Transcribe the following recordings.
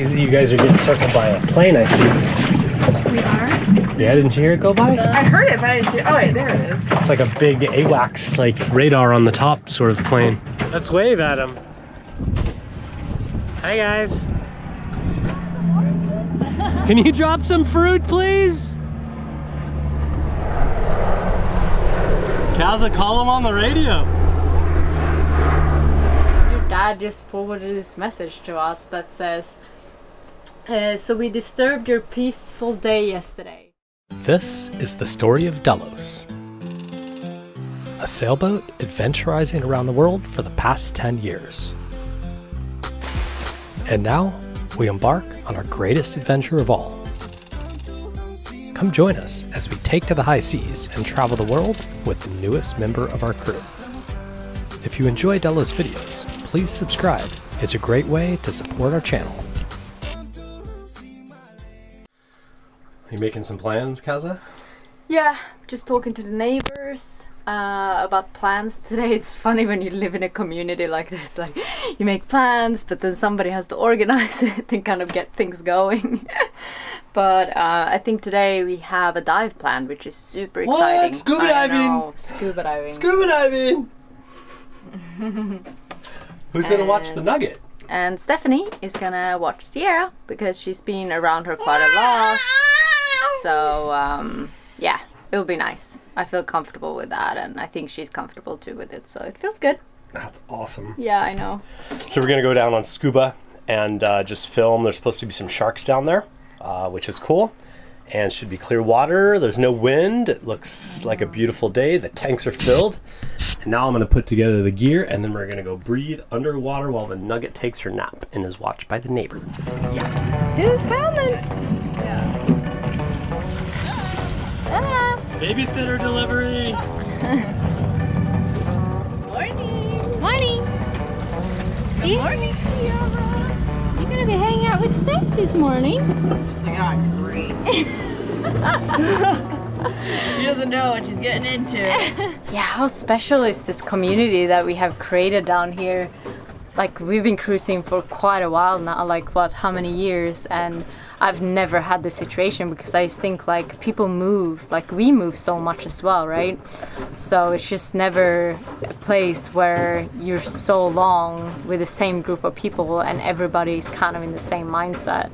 You guys are getting circled by a plane, I see. We are? Yeah, didn't you hear it go by? Uh, I heard it, but I didn't see it. Oh, wait, there it is. It's like a big AWACS, like radar on the top sort of plane. Let's wave at him. Hi guys. Can you drop some fruit, please? Kazza, call him on the radio. Your dad just forwarded this message to us that says, uh, "So we disturbed your peaceful day yesterday." This is the story of Delos, a sailboat adventurizing around the world for the past 10 years. And now we embark on our greatest adventure of all. Come join us as we take to the high seas and travel the world with the newest member of our crew. If you enjoy Delos videos, please subscribe. It's a great way to support our channel. You making some plans, Kazza? Yeah, just talking to the neighbors uh, about plans today. It's funny when you live in a community like this. Like you make plans, but then somebody has to organize it and kind of get things going. but uh, I think today we have a dive plan, which is super What? exciting. Scuba diving? Scuba diving. Scuba diving! Who's gonna watch the nugget? and Stephanie is gonna watch Sierra because she's been around her quite a lot. So um, yeah, it'll be nice. I feel comfortable with that, and I think she's comfortable too with it. So it feels good. That's awesome. Yeah, I know. So we're gonna go down on scuba and uh, just film. There's supposed to be some sharks down there, uh, which is cool, and should be clear water. There's no wind. It looks like a beautiful day. The tanks are filled. And now I'm gonna put together the gear, and then we're gonna go breathe underwater while the nugget takes her nap and is watched by the neighbor. Yeah. Who's coming? Ah, Babysitter delivery. morning. Morning. See? Morning, Sierra. You're gonna be hanging out with Steph this morning. She's like, ah, great. she doesn't know what she's getting into. Yeah, how special is this community that we have created down here? Like we've been cruising for quite a while now, like what, how many years? And I've never had this situation because I think like people move, like we move so much as well, right? So it's just never a place where you're so long with the same group of people and everybody's kind of in the same mindset.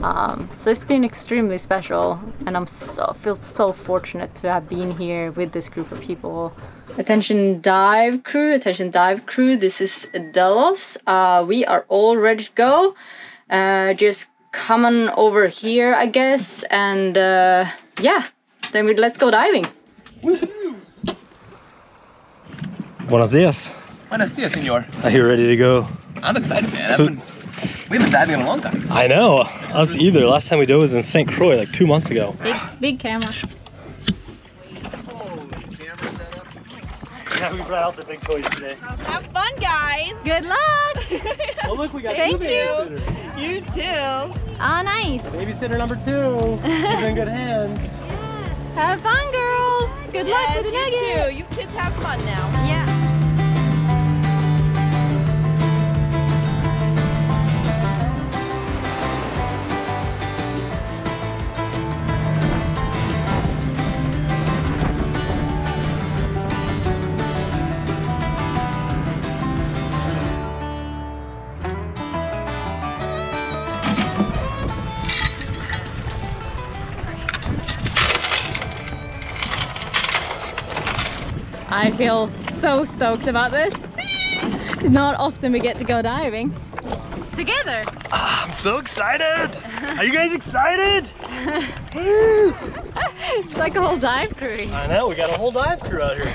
Um, so it's been extremely special, and I'm so feel so fortunate to have been here with this group of people. Attention dive crew, attention dive crew. This is Delos. Uh, we are all ready to go. Uh, just come on over here, I guess, and uh, yeah, then we let's go diving. Buenos dias. Buenos dias, senor. Are you ready to go? I'm excited, man. So- been, we've been diving in a long time. I know. Us either. Last time we dove was in St. Croix like two months ago. Big big camera. Yeah, we brought out the big toys today. Have fun, guys. Good luck. Oh look, we got Thank two you. babysitters. You too. Ah, nice. Babysitter number two. She's in good hands. Have fun, girls. Good luck Yes, with the you too. You kids have fun now. Yeah. I feel so stoked about this. Not often we get to go diving together. Ah, I'm so excited. Are you guys excited? It's like a whole dive crew. I know. We got a whole dive crew out here.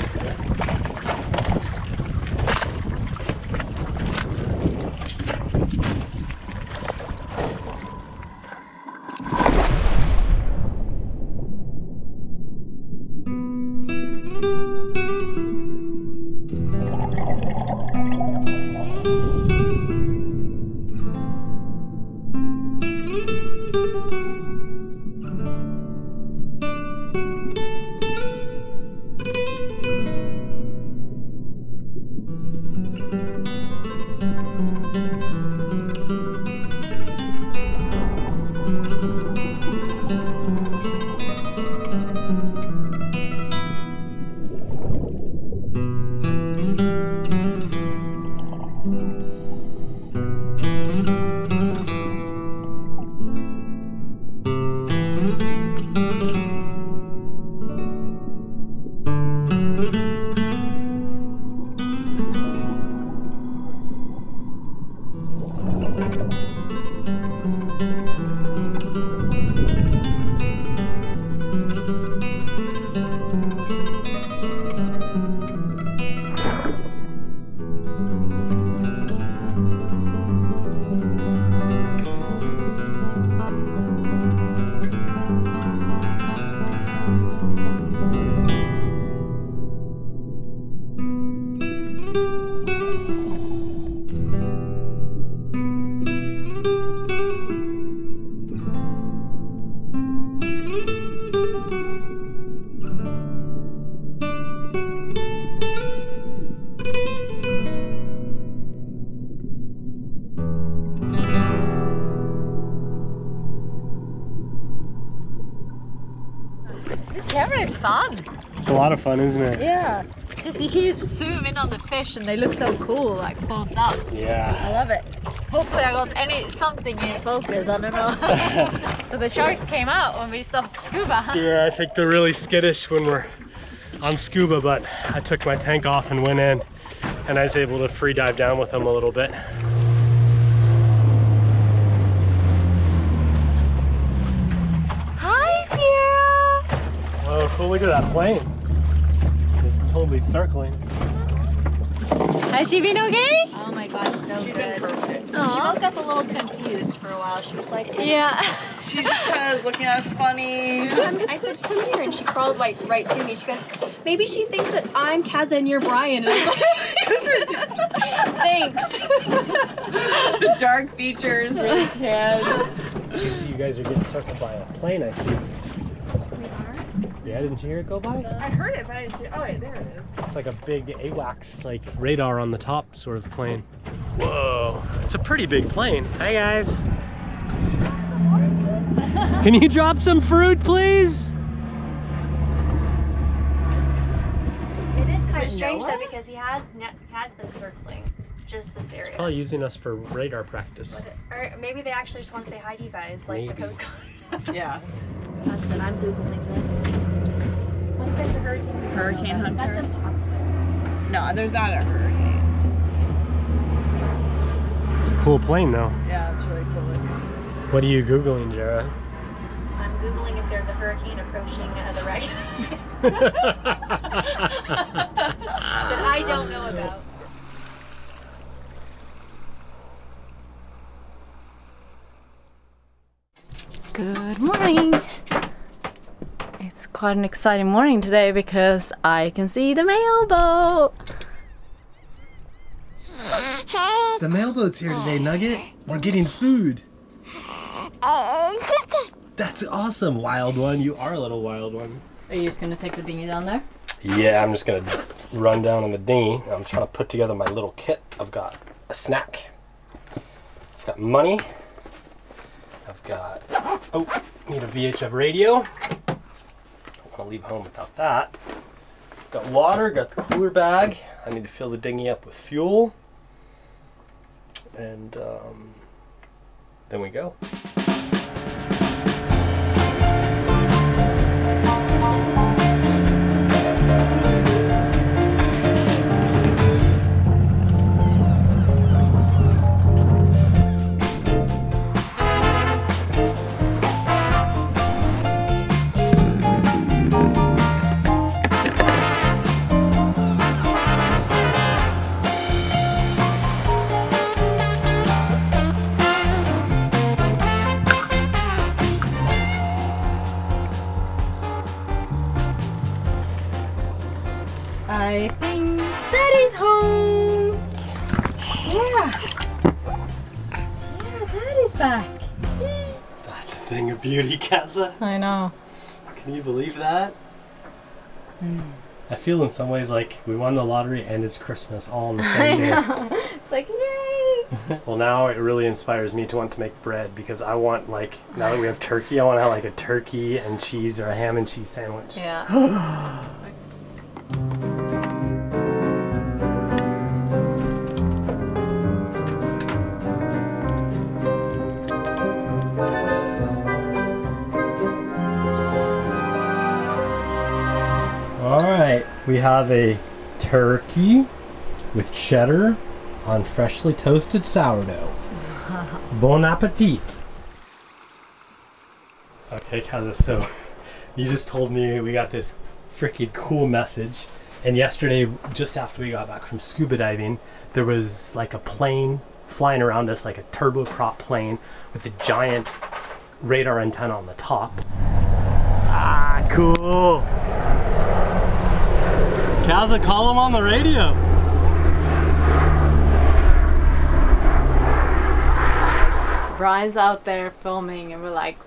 Fun, isn't it? Yeah. Just you can just zoom in on the fish and they look so cool, like close up. Yeah. I love it. Hopefully I got any something in focus, I don't know. so the sharks came out when we stopped scuba. Yeah, I think they're really skittish when we're on scuba, but I took my tank off and went in and I was able to free dive down with them a little bit. Hi Sierra! Oh, cool, look at that plane. It's totally circling. Has she been okay? Oh my god, so good. perfect. She Aw. both got a little confused for a while. She was like, Yeah. She just kind of was looking at us funny. Um, I said, come here. And she crawled like right to me. She goes, maybe she thinks that I'm Kazza and you're Brian. And I was like, thanks. the dark features really tan. You guys are getting circled by a plane, I see. Yeah, didn't you hear it go by? I heard it, but I didn't see. It. Oh wait, there it is. It's like a big AWACS like radar on the top sort of plane. Whoa, it's a pretty big plane. Hi guys. Can you drop some fruit, please? It is kind of Is it strange Noah? though because he has ne- has been circling just this area. Probably using us for radar practice. Uh, or maybe they actually just want to say hi to you guys, like the Coast Guard. Yeah. That's it. I'm googling this. What if there's a hurricane? Hurricane That's hunter. impossible. No, there's not a hurricane. It's a cool plane though. Yeah, it's really cool. looking. What are you Googling, Jara? I'm googling if there's a hurricane approaching uh, the wreck that I don't know about. Good morning. Quite an exciting morning today because I can see the mail boat. The mailboat's here today, Nugget. We're getting food. That's awesome, wild one. You are a little wild one. Are you just gonna take the dinghy down there? Yeah, I'm just gonna run down on the dinghy. I'm trying to put together my little kit. I've got a snack. I've got money. I've got oh, need a VHF radio. Want to leave home without that. Got water. Got the cooler bag. I need to fill the dinghy up with fuel. And um, then we go. Of beauty, Kazza. I know. Can you believe that? I feel in some ways like we won the lottery and it's Christmas all on the I same day. know. It's like yay. Well, now it really inspires me to want to make bread because I want like now that we have turkey, I want to have like a turkey and cheese or a ham and cheese sandwich. Yeah. we have a turkey with cheddar on freshly toasted sourdough. bon appetit. Okay, Kazza, so you just told me we got this freaking cool message. And yesterday, just after we got back from scuba diving, there was like a plane flying around us, like a turboprop plane with a giant radar antenna on the top. Ah, cool. Kazza, call on the radio. Brian's out there filming, and we're like,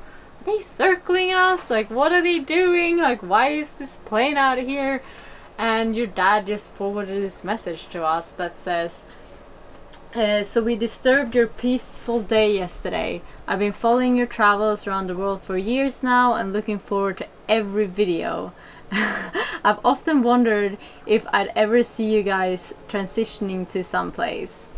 are they circling us? Like, what are they doing? Like, why is this plane out here? And your dad just forwarded this message to us that says, uh, so we disturbed your peaceful day yesterday. I've been following your travels around the world for years now and looking forward to every video. I've often wondered if I'd ever see you guys transitioning to someplace.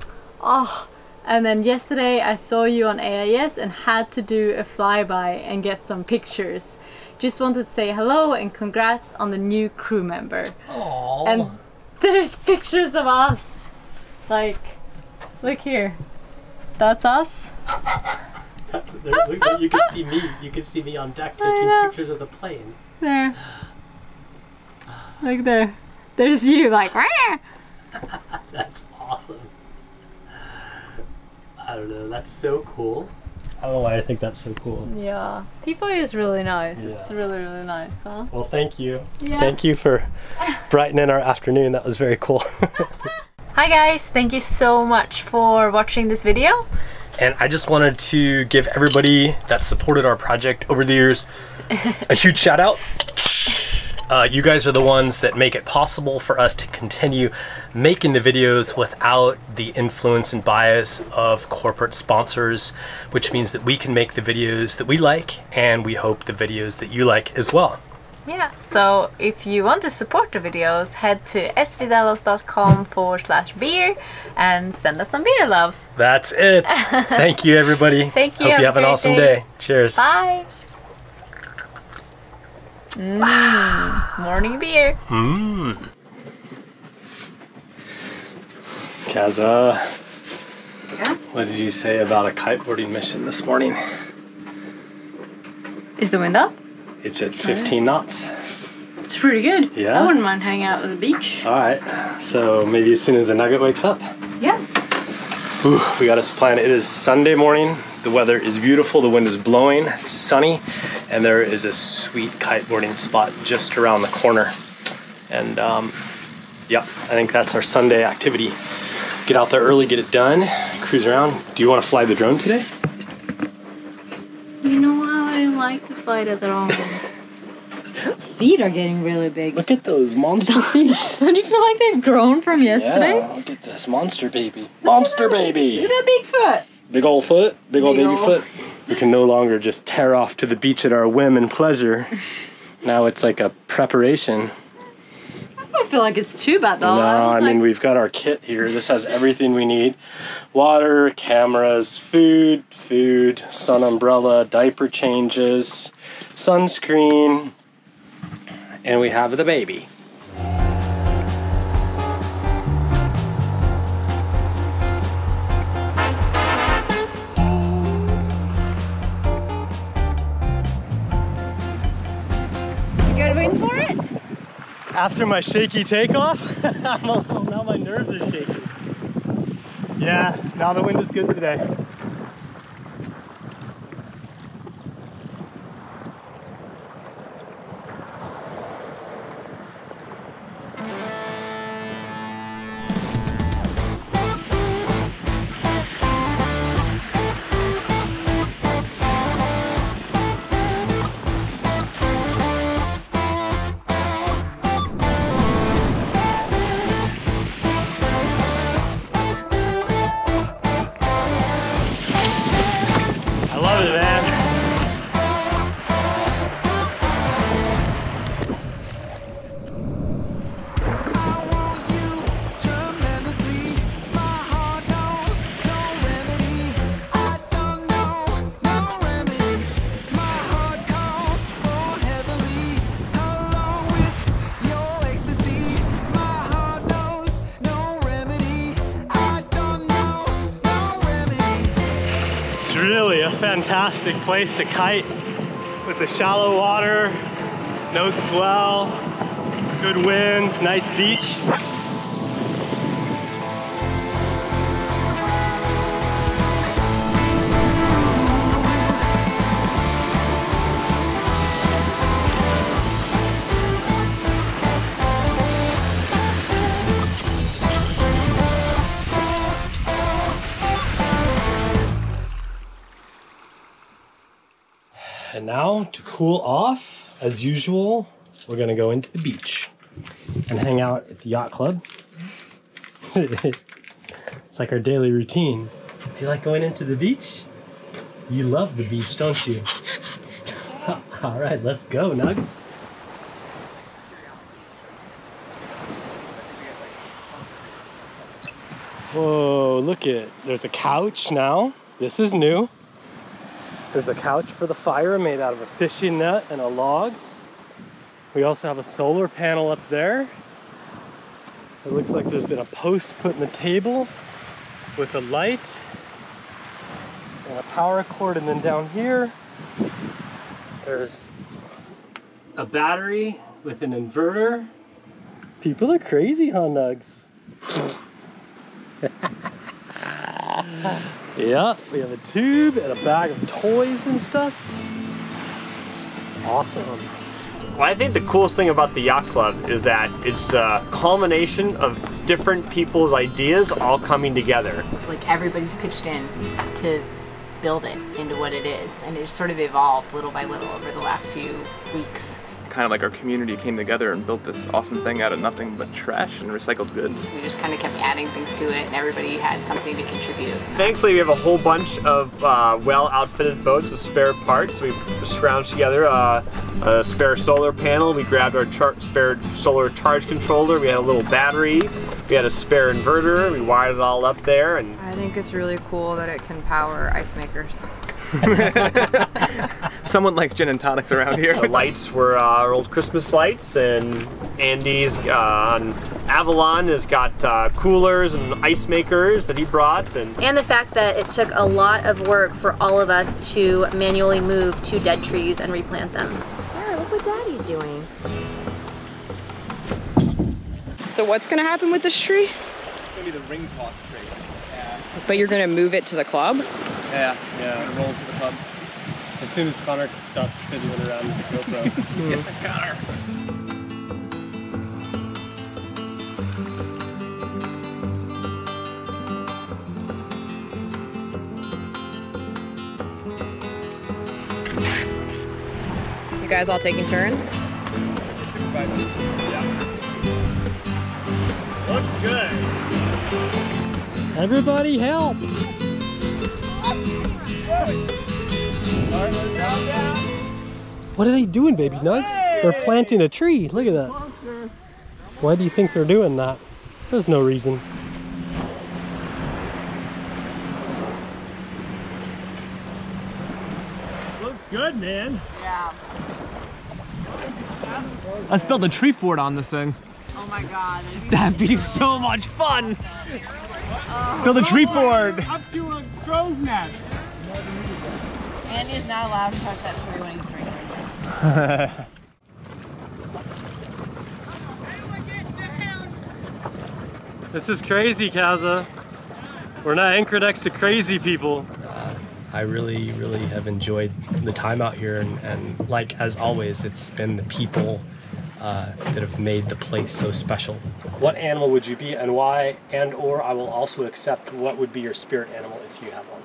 Oh, ah. and then yesterday I saw you on AIS and had to do a flyby and get some pictures. Just wanted to say hello and congrats on the new crew member. Aww. And there's pictures of us. Like, look here. That's us. That's, there, look, you can see me. You can see me on deck taking pictures of the plane. There. Look there. There's you, like, "Rah!" That's awesome. I don't know. That's so cool. I don't know why I think that's so cool. Yeah. People is really nice. It's really, really nice, huh? Well, thank you. Yeah. Thank you for brightening our afternoon. That was very cool. Hi guys, thank you so much for watching this video. And I just wanted to give everybody that supported our project over the years a huge shout out. Uh, you guys are the ones that make it possible for us to continue making the videos without the influence and bias of corporate sponsors, which means that we can make the videos that we like and we hope the videos that you like as well. Yeah, so if you want to support the videos, head to svdelos.com forward slash beer and send us some beer love. That's it. Thank you, everybody. Thank you. Hope Have you have an awesome day. day. Cheers. Bye! Mm, morning beer. Kazza, Yeah? what did you say about a kiteboarding mission this morning? Is the wind up? It's at 15 knots. It's pretty good. Yeah? I wouldn't mind hanging out at the beach. All right. So maybe as soon as the nugget wakes up, Yeah. Whew, we got us plan. It is Sunday morning. The weather is beautiful. The wind is blowing. It's sunny, and there is a sweet kiteboarding spot just around the corner. And um, yep, I think that's our Sunday activity. Get out there early, get it done, cruise around. Do you want to fly the drone today? You know how I like to fly the drone. Feet are getting really big. Look at those monster feet. Don't you feel like they've grown from yesterday? Yeah, look at this monster baby. Monster baby. Look at that big foot. Big old foot, big old Big baby ol'. foot. We can no longer just tear off to the beach at our whim and pleasure. now it's like a preparation. I don't feel like it's too bad though. no, I was mean like- we've got our kit here. This has everything we need: water, cameras, food, food, sun umbrella, diaper changes, sunscreen, and we have the baby. You gotta wait for it? After my shaky takeoff, I'm a little, now my nerves are shaky. Yeah, now the wind is good today. Fantastic place to kite with the shallow water, no swell, good wind, nice beach. now to cool off, as usual, we're gonna go into the beach and hang out at the yacht club. it's like our daily routine. Do you like going into the beach? You love the beach, don't you? All right, let's go, Nugs. Whoa, look it. There's a couch now. This is new. There's a couch for the fire made out of a fishing net and a log. We also have a solar panel up there. It looks like there's been a post put in the table with a light and a power cord. And then down here, there's a battery with an inverter. People are crazy, huh, Nugs? Yeah, we have a tube and a bag of toys and stuff. Awesome. Well, I think the coolest thing about the yacht club is that it's a culmination of different people's ideas all coming together. Like everybody's pitched in to build it into what it is, and it's sort of evolved little by little over the last few weeks. Kind of like our community came together and built this awesome thing out of nothing but trash and recycled goods. We just kind of kept adding things to it, and everybody had something to contribute. Thankfully, we have a whole bunch of uh, well-outfitted boats with spare parts. We scrounged together uh, a spare solar panel. We grabbed our char- spare solar charge controller. We had a little battery. We had a spare inverter. We wired it all up there, and I think it's really cool that it can power ice makers. Someone likes gin and tonics around here. the lights were uh, our old Christmas lights, and Andy's uh, on Avalon has got uh, coolers and ice makers that he brought, and And the fact that it took a lot of work for all of us to manually move two dead trees and replant them. Sierra, look what Daddy's doing. So what's gonna happen with this tree? It's gonna be the ring toss tree. But you're gonna move it to the club? Yeah, yeah. Gonna roll to the pub. as soon as Connor stopped fiddling around with the GoPro. Get the Connor. You guys all taking turns? Looks good. Everybody help! What are they doing, baby nugs? They're planting a tree. Look at that. Why do you think they're doing that? There's no reason. Looks good, man. Yeah. Let's build a tree fort on this thing. Oh my god. That'd be so much fun. Oh. build a tree oh fort. Up to a crow's nest. Andy is not allowed to touch that tree when he's drinking. This is crazy, Kazza. We're not anchored next to crazy people. I really, really have enjoyed the time out here, and, and like as always, it's been the people uh, that have made the place so special. What animal would you be, and why? And or I will also accept what would be your spirit animal if you have one.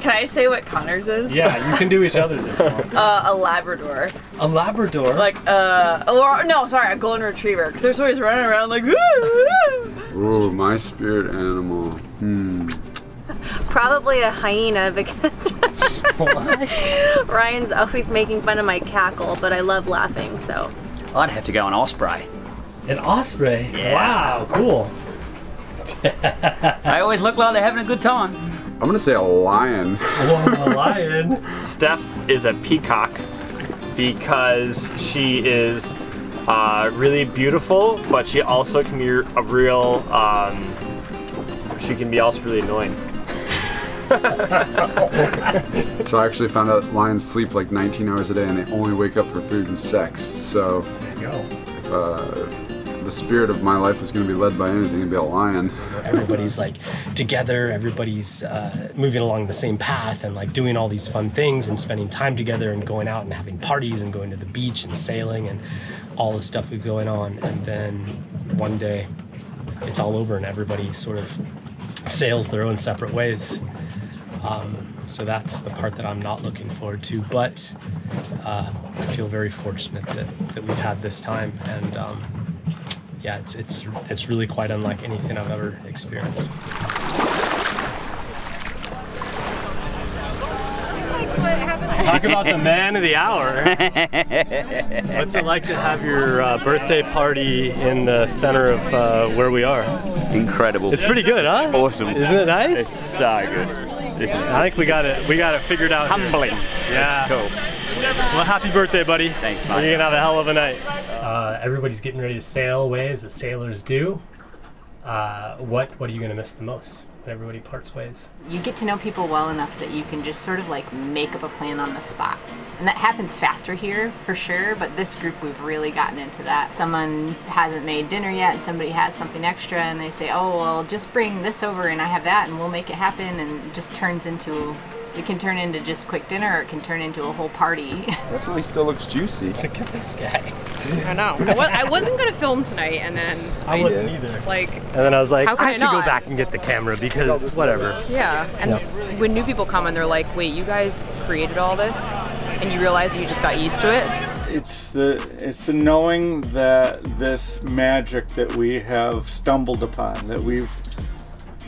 Can I say what Connor's is? Yeah, you can do each other's if you want. Uh, a Labrador. A Labrador. Like, uh, or, no, sorry, a Golden Retriever. Because they're always running around like, "Woo, woo." Ooh, my spirit animal. Hmm. Probably a hyena because Ryan's always making fun of my cackle, but I love laughing, so. I'd have to go an osprey. an osprey. Wow, cool. I always look like they're having a good time. I'm gonna say a lion. Whoa, a lion. Steph is a peacock because she is uh, really beautiful, but she also can be a real. Um, she can be also really annoying. So I actually found out lions sleep like 19 hours a day and they only wake up for food and sex. So There you go. uh, if the spirit of my life is gonna be led by anything, it'd be a lion. everybody's like together everybody's uh, moving along the same path and like doing all these fun things and spending time together and going out and having parties and going to the beach and sailing and all the stuff is going on and then one day it's all over and everybody sort of sails their own separate ways um, so that's the part that i'm not looking forward to but uh, i feel very fortunate that, that we've had this time and um, yeah, it's it's it's really quite unlike anything I've ever experienced. Talk about the man of the hour. What's it like to have your uh, birthday party in the center of uh, where we are? Incredible. It's pretty good, huh? Awesome. Isn't it nice? It's so good. This is I think we got it. We got it figured out. here. humbling. Yeah. It's cool. Well, happy birthday, buddy. Thanks, buddy. You're gonna have a hell of a night. Uh, everybody's getting ready to sail away as the sailors do. Uh, what What are you gonna miss the most when everybody parts ways? You get to know people well enough that you can just sort of like make up a plan on the spot. And that happens faster here for sure, but this group we've really gotten into that. Someone hasn't made dinner yet and somebody has something extra and they say, oh, well, just bring this over and I have that and we'll make it happen and it just turns into, it can turn into just quick dinner or it can turn into a whole party. Definitely still looks juicy. Look at this guy. I know. I, was, I wasn't gonna film tonight, and then I wasn't either. like, And then I was like, How can I I should go not? back and get the camera because whatever. yeah. And Yeah. when new people come and they're like, "Wait, you guys created all this," and you realize that you just got used to it. It's the it's the knowing that this magic that we have stumbled upon, that we've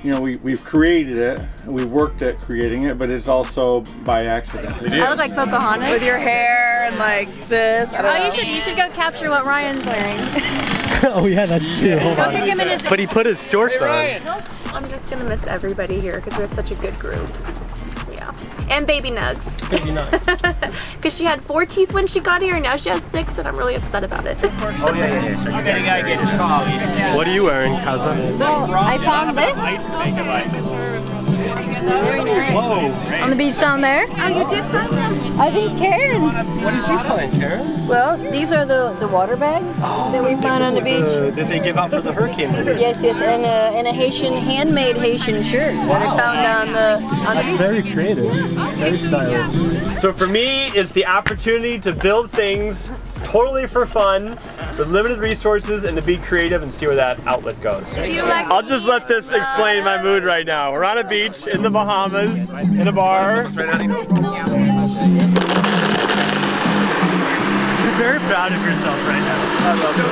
you know we, we've created it, we worked at creating it, but it's also by accident. I look like Pocahontas. With your hair and like this. I don't Oh, know. you should you should go capture what Ryan's wearing. oh yeah, that's true. Hold Go on. kick him in his. But he put his shorts on. I'm just gonna miss everybody here because we have such a good group. Yeah, and baby Nugs. Maybe not. Because she had four teeth when she got here, and now she has six, and I'm really upset about it. Oh, yeah, yeah, yeah. So you gotta get a trial. What are you wearing, cousin? Well, I found this Whoa! on the beach down there. Oh, you did find them? I think Karen. What did you find, Karen? Well, these are the, the water bags that we found on the beach. Uh, that they give out for the hurricane relief. Yes, yes, and a, and a Haitian, handmade Haitian shirt that I found on the on the That's beach. very creative, very stylish. So for me, it's the opportunity to build things totally for fun, with limited resources, and to be creative and see where that outlet goes. like I'll just let this explain my mood right now. We're on a beach in the Bahamas, in a bar. Very proud of yourself right now.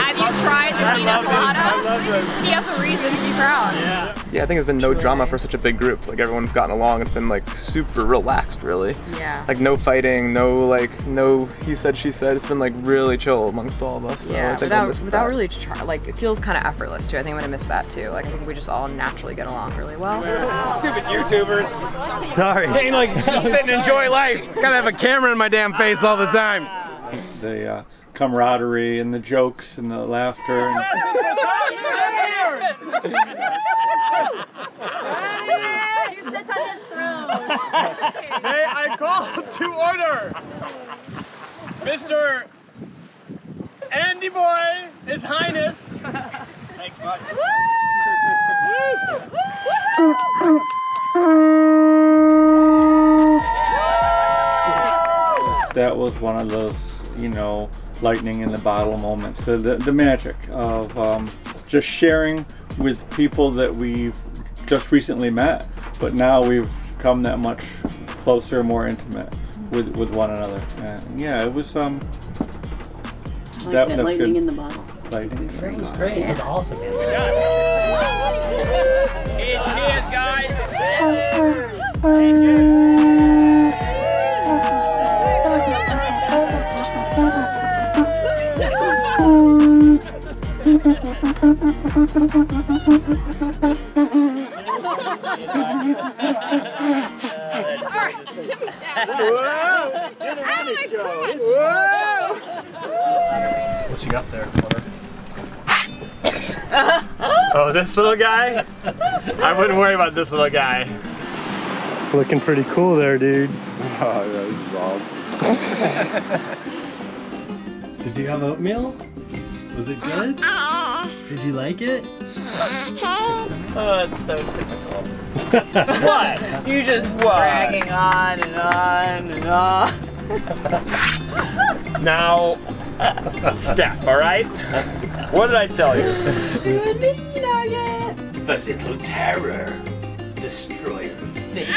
Have you tried the pina colada? He has a reason to be proud. Yeah, yeah, I think there's been no drama for such a big group. Like everyone's gotten along. It's been like super relaxed, really. Yeah. Like no fighting, no like no he said she said. It's been like really chill amongst all of us. So Yeah, I'll without without that. really try, like it feels kind of effortless too. I think I'm gonna miss that too. Like I think we just all naturally get along really well. Stupid YouTubers. Sorry. Ain't like just sit and enjoy life. Gotta have a camera in my damn face all the time. The uh, camaraderie and the jokes and the laughter. And, May I call to order? Mr. Andy Boy, His Highness. Thanks much. that was one of those, you know, lightning in the bottle moments. The, the, the magic of um, just sharing with people that we've just recently met, but now we've come that much closer, more intimate with, with one another. And yeah, it was um. I like that- that, that's lightning good. in the bottle. Lightning. It was great. It was awesome. Cheers, cheers, guys. What you got there, Connor? oh, this little guy? I wouldn't worry about this little guy. Looking pretty cool there, dude. Oh, yeah, this is awesome. Did you have oatmeal? Was it good? Did you like it? Oh, it's so typical. what? You just what? dragging on and on and on. Now, Steph, all right? What did I tell you? The little terror. Destroyer face.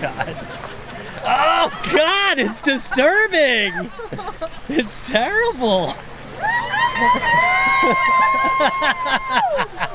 God. Oh God, it's disturbing. It's terrible.